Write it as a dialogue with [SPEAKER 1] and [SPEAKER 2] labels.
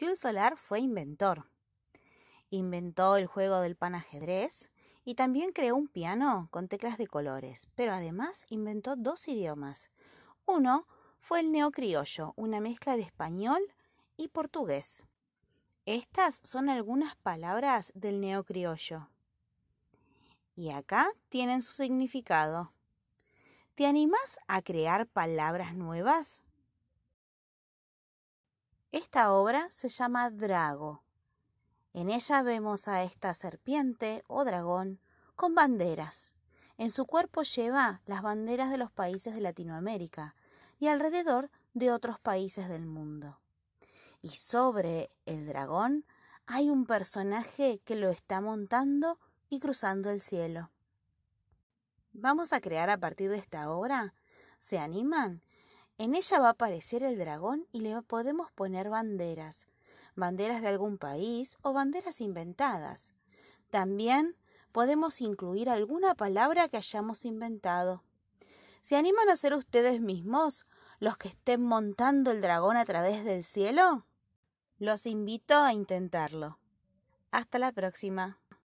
[SPEAKER 1] Ciul Solar fue inventor. Inventó el juego del pan ajedrez y también creó un piano con teclas de colores, pero además inventó dos idiomas. Uno fue el neocriollo, una mezcla de español y portugués. Estas son algunas palabras del neocriollo. Y acá tienen su significado. ¿Te animas a crear palabras nuevas? Esta obra se llama Drago. En ella vemos a esta serpiente o dragón con banderas. En su cuerpo lleva las banderas de los países de Latinoamérica y alrededor de otros países del mundo. Y sobre el dragón hay un personaje que lo está montando y cruzando el cielo. Vamos a crear a partir de esta obra. ¿Se animan? En ella va a aparecer el dragón y le podemos poner banderas, banderas de algún país o banderas inventadas. También podemos incluir alguna palabra que hayamos inventado. ¿Se animan a ser ustedes mismos los que estén montando el dragón a través del cielo? Los invito a intentarlo. Hasta la próxima.